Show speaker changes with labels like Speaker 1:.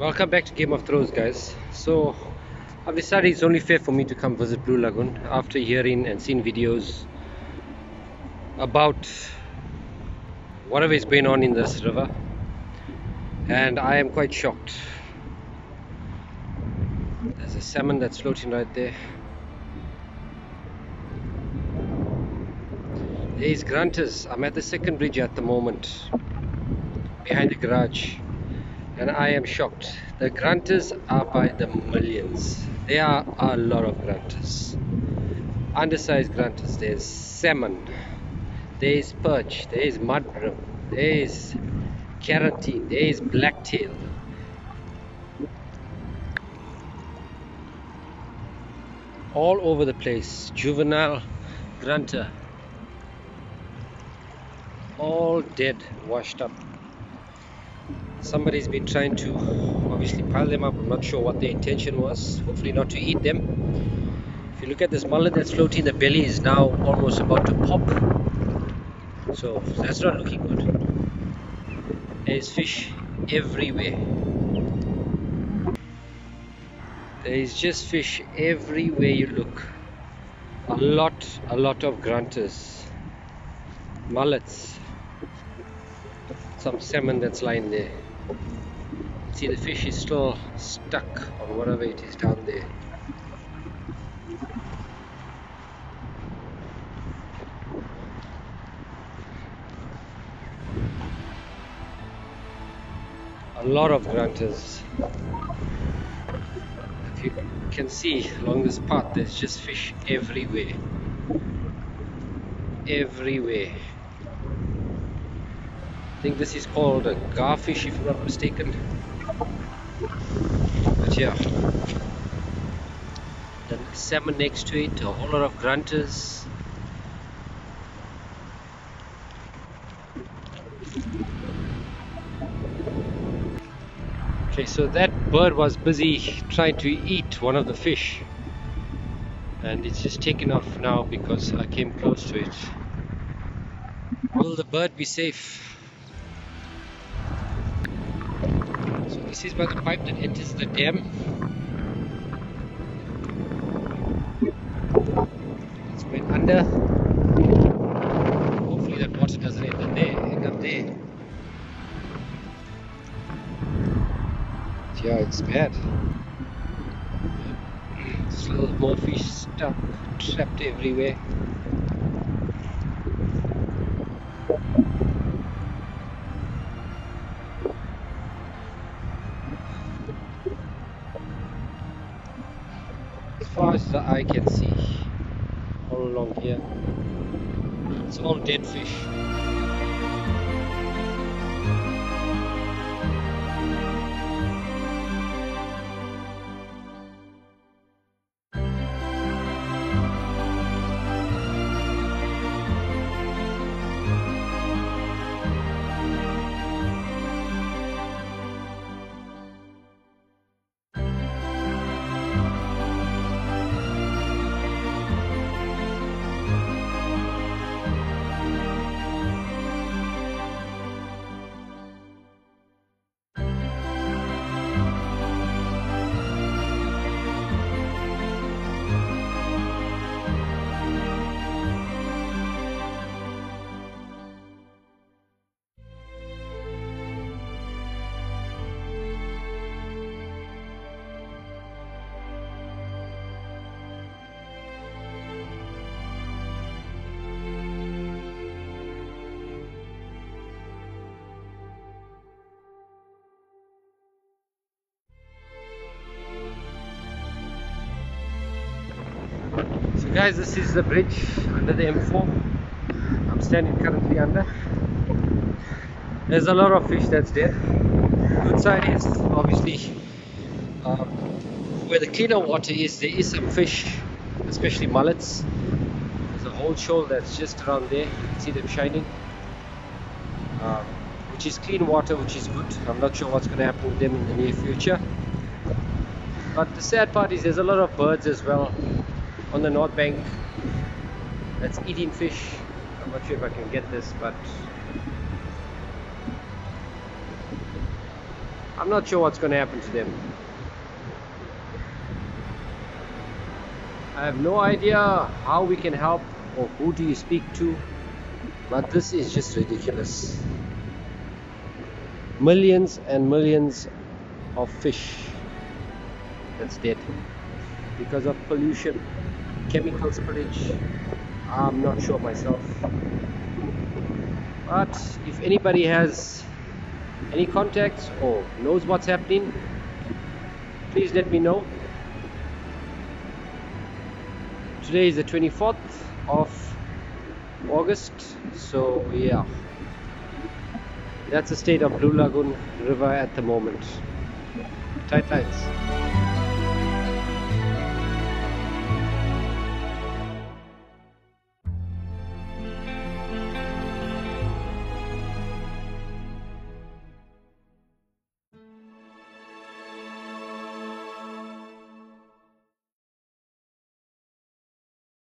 Speaker 1: Welcome back to Game of Throws guys. So I've decided it's only fair for me to come visit Blue Lagoon after hearing and seeing videos about whatever is going on in this river and I am quite shocked. There's a salmon that's floating right there. There is grunters. I'm at the second bridge at the moment behind the garage and I am shocked. The grunters are by the millions. There are a lot of grunters. Undersized grunters. There's salmon. There's perch. There's mudbrim. There's karanteen. There's blacktail. All over the place. Juvenile grunter. All dead, washed up somebody's been trying to obviously pile them up. I'm not sure what the intention was. Hopefully not to eat them. If you look at this mullet that's floating the belly is now almost about to pop. So that's not looking good. There's fish everywhere. There is just fish everywhere you look. A lot a lot of grunters. Mullets. Some salmon that's lying there See the fish is still stuck on whatever it is down there. A lot of grunters. If you can see along this path there's just fish everywhere. Everywhere. I think this is called a garfish if I'm not mistaken. But yeah, the salmon next to it, a whole lot of grunters. Okay, so that bird was busy trying to eat one of the fish and it's just taken off now because I came close to it. Will the bird be safe? So this is where the pipe that enters the dam. It's going under. Hopefully that water doesn't end up there. End up there. Yeah, it's bad. Still more fish stuck, trapped everywhere. Far as the eye can see. All along here. It's all dead fish guys this is the bridge under the M4 I'm standing currently under. There's a lot of fish that's there. Good side is obviously um, where the cleaner water is there is some fish especially mullets. There's a whole shoal that's just around there. You can see them shining. Um, which is clean water which is good. I'm not sure what's going to happen with them in the near future. But the sad part is there's a lot of birds as well on the north bank that's eating fish I'm not sure if I can get this but I'm not sure what's going to happen to them. I have no idea how we can help or who do you speak to, but this is just ridiculous. Millions and millions of fish that's dead because of pollution, chemical spillage. I'm not sure myself. But if anybody has any contacts or knows what's happening, please let me know. Today is the 24th of August, so yeah, that's the state of Blue Lagoon River at the moment. Tight lines.